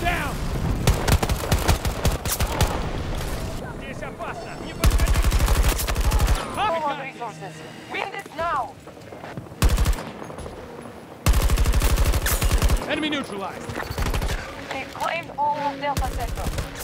down! Здесь опасно! Не! Win this now! Enemy neutralized! They claimed all of Delta Sector.